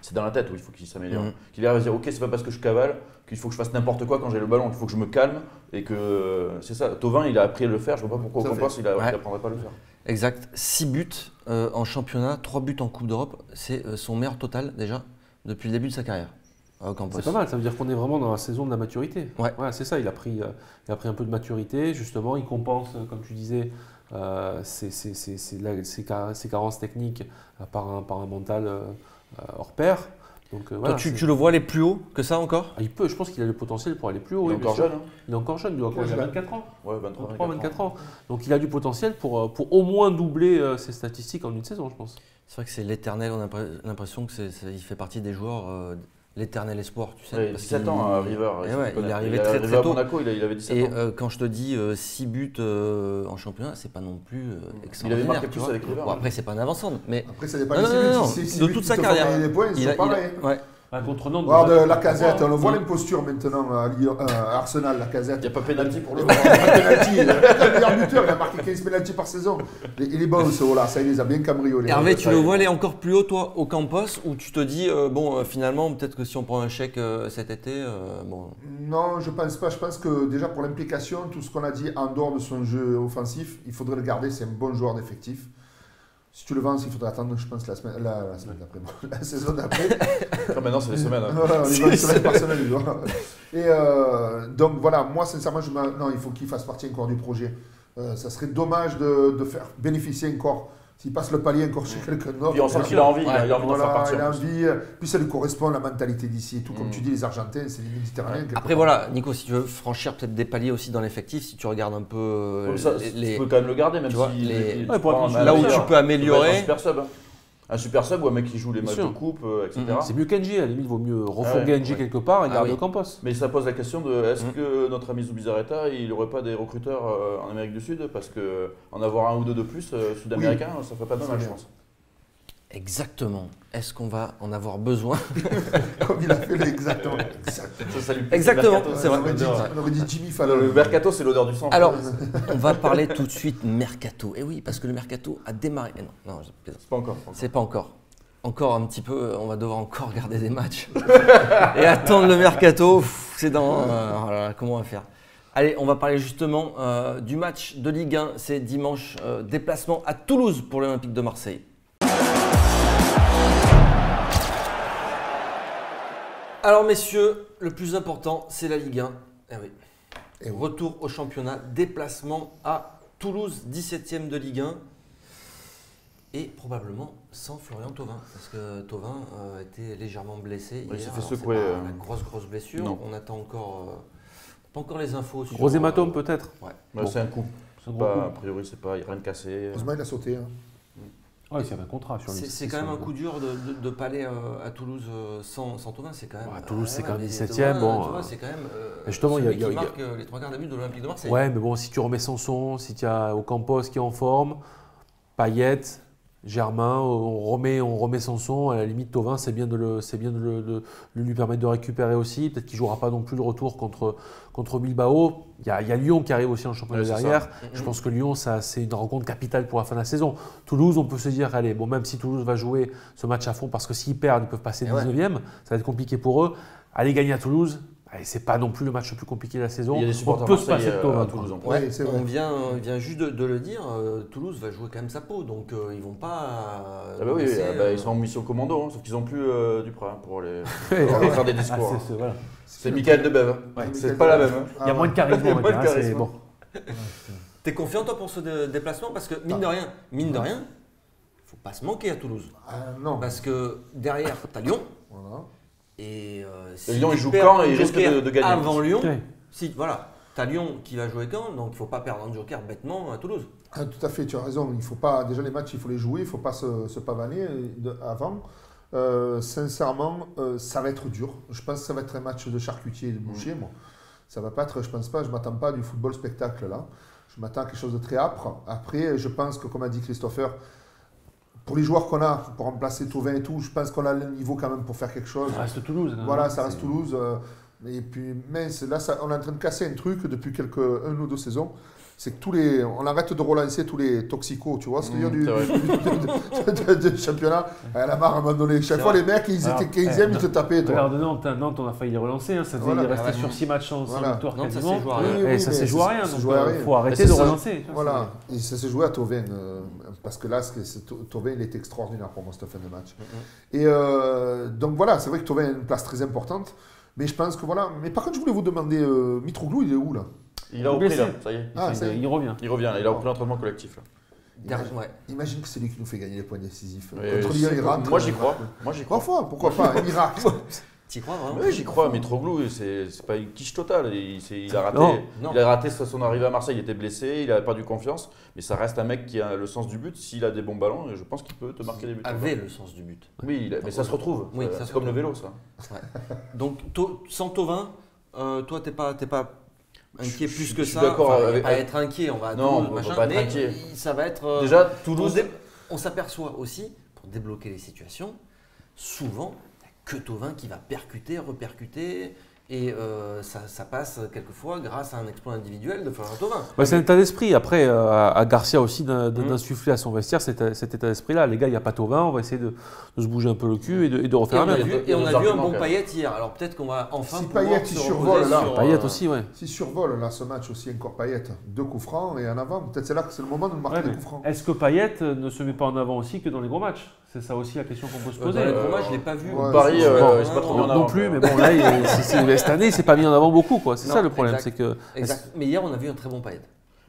c'est dans la tête où il faut qu'il s'améliore. Mhm. Qu'il arrive à se dire, ok, c'est pas parce que je cavale qu'il faut que je fasse n'importe quoi quand j'ai le ballon, il faut que je me calme et que c'est ça. Tovin, il a appris à le faire. Je vois pas pourquoi au. Campos, il a- il Ouais. apprendrait pas à le faire. Exact. 6 buts euh, en championnat, 3 buts en Coupe d'Europe. C'est euh, son meilleur total déjà depuis le début de sa carrière. Ocampos. C'est pas mal, ça veut dire qu'on est vraiment dans la saison de la maturité. Ouais. c'est ça, il a, pris, euh, il a pris un peu de maturité, justement, il compense, euh, comme tu disais, euh, ses, carences techniques par, un, par un mental euh, hors pair. Donc, euh, Toi, tu, le vois aller plus haut que ça encore? Ah, il peut, je pense qu'il a le potentiel pour aller plus haut. Il est oui, encore jeune, hein Il est encore jeune, il doit avoir Quel âge 24 ans. Ouais, 23, 23, 24 ans. Donc il a du potentiel pour, pour au moins doubler euh, ses statistiques en une saison, je pense. C'est vrai que c'est l'éternel, on a l'impression que c'est, c'est- il fait partie des joueurs, euh, l'éternel espoir, tu sais. Ouais, parce 17 qu'il- ans à River. Eh ouais, le il est arrivé très, très à tôt. Monaco, il, a- il avait 17 Et ans. euh, quand je te dis 6 buts euh, en championnat, c'est pas non plus euh, Il extraordinaire. avait marqué plus avec River. Bon, après, c'est pas un avant-centre, mais Après, ça dépend Non, non, non, de toute qui sa carrière. gagner des points, ils il sont a, il a- pareils. ouais. Contre Nantes, Regarde déjà, euh, la casette, on le voit l'imposture maintenant à, Lyon- euh, à Arsenal, la Il casette. n'y a pas pénalty pour le Il est le meilleur buteur, il a marqué 15 pénaltys par saison. Il il est bon ce haut-là, ça il les a bien cambriolés. Hervé, tu le il- vois aller encore plus haut, toi, au campus, où tu te dis, euh, bon, euh, finalement, peut-être que si on prend un chèque euh, cet été, euh, bon. Non, je pense pas. Je pense que déjà pour l'implication, tout ce qu'on a dit en dehors de son jeu offensif, il faudrait le garder. C'est un bon joueur d'effectif. Si tu le vends, il faudrait attendre, je pense, la semaine, la, la semaine d'après, <laughs> la saison d'après. Ah, maintenant, c'est les semaines. hein. Voilà, on y va une <laughs> semaine par semaine. Et euh, donc voilà, moi sincèrement, je non, il faut qu'il fasse partie encore du projet. Euh, ça serait dommage de, de faire bénéficier encore, s'il passe le palier encore chez quelqu'un d'autre. Puis on sent qu'il a envie, il a- il a envie d'en faire partir. il a envie, euh, puis ça lui correspond à la mentalité d'ici et tout. Comme Mm. tu dis, les Argentins, c'est les Méditerranéens. Après, part. voilà, Nico, si tu veux franchir peut-être des paliers aussi dans l'effectif, si tu regardes un peu euh, Comme ça, les- Tu peux quand même le garder, même tu si vois, les- Ouais, tu un là où tu peux améliorer. Un super sub. ou un mec qui joue les matchs de coupe, euh, etc. C'est mieux qu'Engie, à la limite, il vaut mieux refourguer ouais, Engie ouais. quelque part et Ah garder oui. Campos. Mais ça pose la question de est-ce Mhm. que notre ami Zubizarreta, il n'aurait pas des recruteurs euh, en Amérique du Sud? Parce que en avoir un ou deux de plus, euh, sud-américain, ça ferait pas de mal, je pense. Exactement. Est-ce qu'on va en avoir besoin <laughs> Comme il a fait le- exactement. Exactement. Ça, ça lui- Exactement, Mercato, c'est on, vrai. aurait dit, Ouais. on aurait dit Jimmy Le, Fallon. le mercato, c'est l'odeur du sang. Alors, on va parler tout de suite mercato. Et oui, parce que le mercato a démarré. eh non, non, je plaisante. c'est pas encore. C'est pas encore. Encore un petit peu, on va devoir encore regarder des matchs. <laughs> Et attendre le mercato, c'est dans. euh, comment on va faire? Allez, on va parler justement euh, du match de Ligue 1. C'est dimanche, euh, déplacement à Toulouse pour l'Olympique de Marseille. Alors messieurs, le plus important, c'est la Ligue 1. Eh oui. Et oui. Retour au championnat, déplacement à Toulouse, 17e de Ligue 1. Et probablement sans Florian Thauvin, parce que Thauvin euh, était légèrement blessé il hier. s'est fait secouer, pas euh. La grosse, grosse blessure. Non. On attend encore, euh, pas encore les infos. sur, Gros hématome euh, peut-être Ouais. Bon. C'est un coup. Pas, coup. a priori, c'est pas, il n'y a rien de cassé. Heureusement, il a sauté. hein. Ouais, c'est un contrat sur lui. C'est quand même un coup dur de aller euh, à Toulouse euh, sans, sans Thauvin. C'est quand même. Ouais, Toulouse, c'est quand même mais 17e, Thauvin, bon, c'est quand même. justement, il y a- y qui y a- marque euh, les trois quarts d'abus de l'Olympique de Marseille. Ouais, mais bon, si tu remets Sanson, si tu as Ocampos qui est en forme, Payet, Germain, on remet, on remet Sanson, à la limite Tovin, c'est bien de, le, c'est bien de, le- de- de lui permettre de récupérer aussi. Peut-être qu'il ne jouera pas non plus le retour contre, contre Bilbao. Il y, a, il y a Lyon qui arrive aussi en championnat derrière. ça. Je pense que Lyon, ça, c'est une rencontre capitale pour la fin de la saison. Toulouse, on peut se dire, allez, bon, même si Toulouse va jouer ce match à fond, parce que s'ils perdent, ils peuvent passer Eh ouais. 19e, ça va être compliqué pour eux. Aller gagner à Toulouse, c'est pas non plus le match le plus compliqué de la saison. Il y a des on peut se passer de Thauvin. à quoi. Toulouse. en. Ouais, vrai. on vient, vient juste de, de le dire, euh, Toulouse va jouer quand même sa peau, donc euh, ils vont pas. euh, Ah bah oui, laisser, ah bah, euh, ils sont en mission commando, hein, sauf qu'ils n'ont plus euh, Duprat hein, pour les <laughs> pour faire des Ah, discours. c'est- hein. c'est- voilà. C'est Michael Debève. Ouais, c'est pas la même. hein. Il y a moins de charisme, <laughs> Moins de hein, charisme. bon. <laughs> T'es confiant toi pour ce dé- déplacement? Parce que mine de rien, mine de rien, faut pas se manquer à Toulouse. Ah, non. Parce que derrière, t'as Lyon. Voilà. Et, euh, Et Lyon, tu il joue Caen et il risque de- de gagner. Avant Lyon, Ouais. si voilà, t'as Lyon qui va jouer Caen, donc il faut pas perdre un joker bêtement à Toulouse. Ah, tout à fait, tu as raison. Il faut pas, déjà, les matchs, il faut les jouer, il ne faut pas se, se pavaner de- avant. Euh, sincèrement, euh, ça va être dur. Je pense que ça va être un match de charcutier et de boucher, moi. Ça va pas être, je pense pas, je m'attends pas à du football spectacle là. Je m'attends à quelque chose de très âpre. Après, je pense que, comme a dit Christopher, pour les joueurs qu'on a, pour remplacer Tauvin et tout, je pense qu'on a le niveau quand même pour faire quelque chose. Ça reste Toulouse. Voilà, ça reste Toulouse. euh, et puis, mais c'est- là, ça- on est en train de casser un truc depuis quelques un ou deux saisons. C'est que tous les, on arrête de relancer tous les toxicos, tu vois ce que je veux Mmh, du, du- championnat. À la marre à un moment donné. Chaque fois, vrai. les mecs, ils Alors, étaient 15e, eh, ils te tapaient. Toi. Regarde Nantes, hein, Nantes, on a failli les relancer. hein, ça faisait, Voilà. il restait Ah ouais. sur 6 matchs sans, Voilà. victoire Nantes, ça quasiment. s'est joué à Oui, rien. oui, Et oui, ça mais s'est joué à rien. Donc, euh, rien. faut arrêter de relancer. Voilà, et ça s'est joué à Tauvin. euh, parce que là, Tauvin, il était extraordinaire pour moi, cette fin de match. Et euh, donc voilà, c'est vrai que Tauvin a une place très importante. Mais je pense que voilà. Mais par contre, je voulais vous demander, euh, Mitroglou, il est où là? Il a repris là, ça y est. Ah, ça y est. il revient. Il revient, il a repris l'entraînement collectif. Là. Derrière- ouais. Imagine que c'est lui qui nous fait gagner les points décisifs. Mais Contre. Moi j'y crois. Moi j'y crois. Trois fois, pourquoi pas Un miracle. <laughs> T'y crois vraiment Oui, j'y crois. Mitroglou, c'est c'est pas une quiche totale. Il, a raté. Non. Non. Il a raté son arrivée à Marseille. Il était blessé. Il a perdu confiance. Mais ça reste un mec qui a le sens du but. S'il a des bons ballons, je pense qu'il peut te marquer des buts. Avait le sens du but. Oui, il a- mais ça se retrouve. Oui, c'est se comme le vélo, ça. Donc sans Tovin, euh, toi t'es pas t'es pas inquiet Je- plus que ça. d'accord Enfin, avec- pas être inquiet, on va Non, Toulouse, on va pas mais inquiet. ça va être. euh, Déjà, Toulouse. dé- on s'aperçoit aussi pour débloquer les situations, souvent il n'y a que Tovin qui va percuter, repercuter. Et euh, ça, ça passe quelquefois grâce à un exploit individuel de Florian Thauvin. Bah, c'est un état d'esprit. Après, euh, à Garcia aussi Mhm. d'insuffler à son vestiaire cet, cet état d'esprit-là. Les gars, il n'y a pas Tovin, on va essayer de, de se bouger un peu le cul et de, et de Et refaire la même. et on a vu un bon. Payet hier. Alors peut-être qu'on va enfin Si pouvoir Payet, reposer survole, là. sur, Payet euh, aussi, ouais. S'il survole là ce match aussi encore Payet, deux coups francs et en avant, peut-être c'est là que c'est le moment de marquer Ouais, des coups francs. Est-ce que Payet ne se met pas en avant aussi que dans les gros matchs? C'est ça aussi la question qu'on peut se Euh, poser. Euh, matchs, je l'ai pas vu. ouais, Paris, c'est- euh, Bon, il s'est pas trop mis non, non plus, mais bon, là, il- cette année, il s'est pas mis en avant beaucoup, quoi. C'est ça le problème, exact. c'est que. Exact. Mais hier, on a vu un très bon Payet.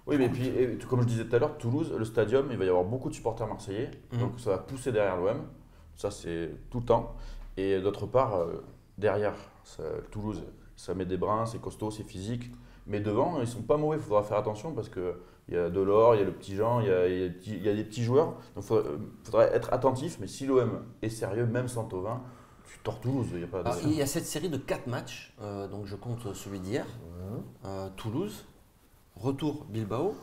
Oui, mais puis, et comme je disais tout à l'heure, Toulouse, le stadium, il va y avoir beaucoup de supporters marseillais. Mhm. Donc ça va pousser derrière l'OM. Ça, c'est tout le temps. Et d'autre part, euh, derrière, ça- Toulouse, ça met des brins, c'est costaud, c'est physique. Mais devant, ils sont pas mauvais. Il faudra faire attention parce que il y a Delors, il y a le petit Jean, il y a, il y a des petits- il y a des petits joueurs. Donc il euh, faudra être attentif. Mais si l'OM est sérieux, même sans Tovin, tu tords Toulouse. Il y a pas. Alors, il y a cette série de 4 matchs, euh, donc je compte celui d'hier, Euh, Toulouse, retour Bilbao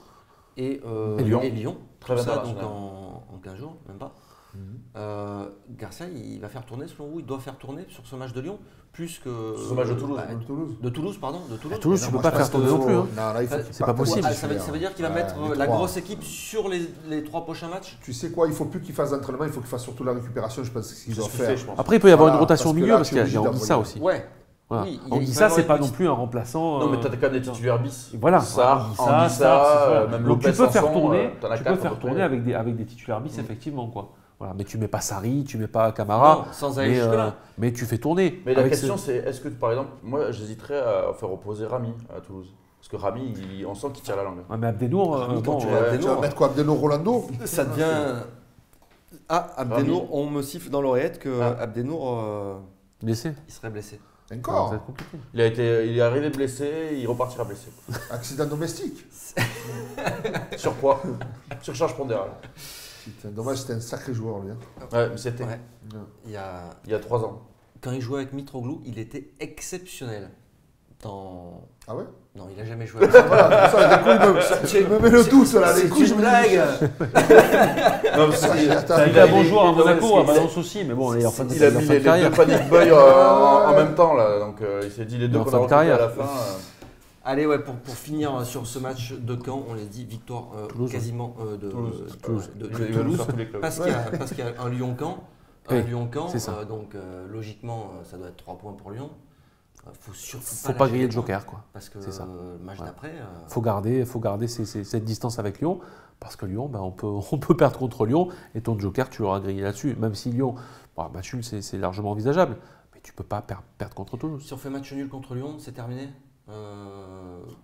et, euh, Et Lyon. Tout Très ça donc en, en 15 jours, même pas. Mhm. Euh, Garcia, il va faire tourner selon vous Il doit faire tourner sur ce match de Lyon plus que. Sur ce match de Toulouse, bah, Toulouse. de Toulouse, pardon. De Toulouse. À Toulouse, Non, tu moi, peux pas faire tourner non plus. hein. Non, là, il faut qu'il c'est pas possible. Ah, là-dessus, ça, veut, ça dire qu'il va mettre euh, la trois. grosse équipe sur les, les trois prochains matchs Tu sais quoi, il faut plus qu'il fasse d'entraînement, il faut qu'il fasse surtout la récupération, je pense que c'est ce qu'il doit fait, faire. je pense. Après, il peut y avoir Voilà, une rotation au milieu parce qu'il y a- il y a obligé Anguissa d'envoyer. aussi. Ouais. Voilà. Oui, il y a- il peut Anguissa, avoir c'est pas non plus un remplaçant. Non, mais euh, t'as quand même des titulaires bis. Voilà, ça. euh, même Donc tu Lopez peux faire tourner, euh, tu peux faire tourner avec des, avec des titulaires bis, Mm. effectivement. Quoi. Voilà. Mais tu mets pas Sarri, tu mets pas Camara, Non, sans aller mais, euh, mais tu fais tourner. Mais la question, ce- c'est est-ce que, par exemple, moi, j'hésiterais à faire opposer Rami à Toulouse? Parce que Rami, il- on sent qu'il tire la langue. Ouais, mais Abdenour, euh, Rami, quand bon, tu euh, Tu vas Abdenour, mettre quoi Abdeno Rolando? ça devient. Ah, Abdenour, Rami. on me siffle dans l'oreillette que Ah. Abdenour, euh, blessé. il serait blessé. Ça Encore va être compliqué. Il, a été, il est arrivé blessé, il repartira blessé. Accident domestique? <laughs> Surpoids, surcharge pondérale. Putain, dommage, c'était un sacré joueur, lui. hein. Ouais, mais c'était Ouais. Il y a... il y a trois ans. Quand il jouait avec Mitroglou, il était exceptionnel. Dans... Ah ouais? Non, il a jamais joué avec <laughs> Voilà, ça, du coup, il me, il me met le doute, là, les C'est coups, je me blague <laughs> Non, parce Ça, qu'il- attends, Ça a il été a- un bon joueur à Monaco, à Valence aussi, mais bon, il est en fin de Il a il en mis les, de les carrière. deux panic euh, en, en même temps, là. Donc euh, il s'est dit les deux En qu'on a à carrière. la fin. euh, Allez, ouais, pour, pour finir sur ce match de Caen, on l'a dit, victoire euh, Toulouse, quasiment euh, de Toulouse. de- de. Parce qu'il y, a- y un Oui, ça. euh, donc euh, logiquement, euh, ça doit être 3 points pour Lyon. Il faut surtout Faut pas, griller le joker, quoi. Parce que ça. euh, le match Ouais. d'après. euh, faut garder, faut garder ces- ces- cette distance avec Lyon, parce que Lyon, ben, on, peut, <laughs> on peut perdre contre Lyon, et ton joker, tu l'auras grillé là-dessus. Même si Lyon, match nul, c'est largement envisageable, mais tu peux pas per- perdre contre Toulouse. Si on fait match nul contre Lyon, c'est terminé? Euh,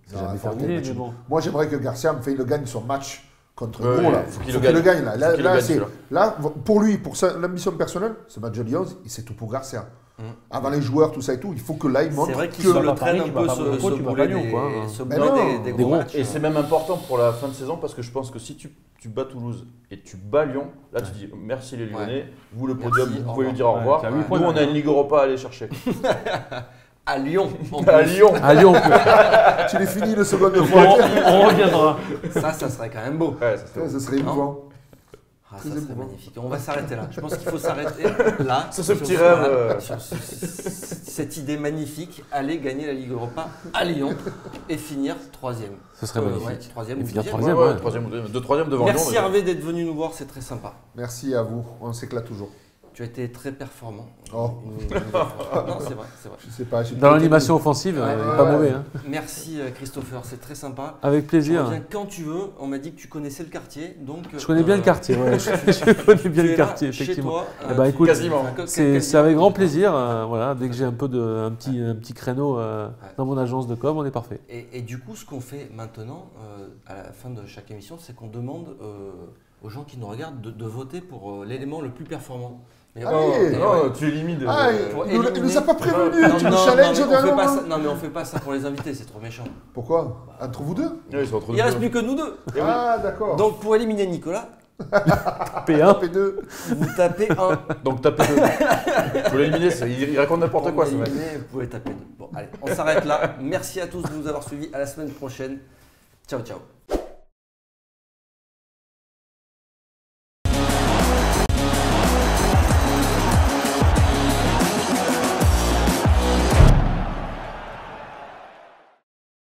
C'est jamais terminé, mais bon. Moi, j'aimerais que Garcia me fait le gagne son match contre Ouais, Gros, là. faut qu'il le gagne. là. Là, gagne, pour lui, pour l'ambition personnelle, ce match de Lyon, c'est tout pour Garcia. Mm. Avant les joueurs, tout ça et tout, il faut que là, il montre C'est vrai qu'il que... se le traîne un peu ce, ce boulet des, quoi, hein. ce Mais boulet non. des, des Des gros gros. matchs. Et c'est même important pour la fin de saison parce que je pense que si tu, tu bats Toulouse et tu bats Lyon, là tu dis merci les Lyonnais, vous le podium, vous pouvez lui dire au revoir. Nous on a une Ligue Europa à aller chercher. <laughs> À <laughs> Lyon. à. Lyon À Lyon, <laughs> Tu l'es fini le second on, fois. on reviendra. Ça, ça serait quand même beau. Ouais, ça serait Ouais, Ça serait Non. émouvant. Ah, ça serait magnifique. On va s'arrêter là. Je pense qu'il faut s'arrêter là. <laughs> C'est ce sur petit rêve, euh. sur ce- cette idée magnifique, aller gagner la Ligue Europa à Lyon et finir troisième. Ce serait Euh, magnifique. ouais, troisième Et ou finir troisième. Ouais, ouais, ouais. troisième ou deuxième. Deux troisième devant Merci Lyon. Hervé d'être venu nous voir, c'est très sympa. Merci à vous, on s'éclate toujours. Tu as été très performant. Oh. Non, c'est vrai, c'est vrai. Je sais pas. j'ai Dans l'animation offensive, Ouais, euh, pas ouais. mauvais. hein. Merci euh, Christopher, c'est très sympa. Avec plaisir. reviens quand tu veux. On m'a dit que tu connaissais le quartier, donc. Je connais bien euh, le quartier, ouais. <laughs> je, je connais bien tu le es là, quartier, chez effectivement. toi, Eh euh, ben, tu- écoute, Quasiment. C'est avec grand plaisir. euh, voilà, dès que j'ai un peu de, un petit, un petit créneau euh, dans mon agence de com, on est parfait. Et, et du coup, ce qu'on fait maintenant, euh, à la fin de chaque émission, c'est qu'on demande euh, aux gens qui nous regardent de, de voter pour euh, l'élément le plus performant. Et Non, tu élimines. Ah, euh, Pour il nous, il éliminer- nous a pas prévenu, Non, tu non, le non, challenges mais au on dernier fait pas moment. ça- non, mais on fait pas ça pour les invités, c'est trop méchant. Pourquoi? Entre vous deux? Ouais, ils sont entre Il deux. reste plus que nous deux. Oui. Ah, d'accord. Donc pour éliminer Nicolas, P1, P2. vous tapez un. Donc tapez deux. Faut l'éliminer, c'est- il raconte n'importe quoi ce mec. l'éliminer, Vous pouvez taper deux. Bon, allez, on s'arrête là. Merci à tous de nous avoir suivis. À la semaine prochaine. Ciao, ciao.